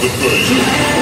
the face.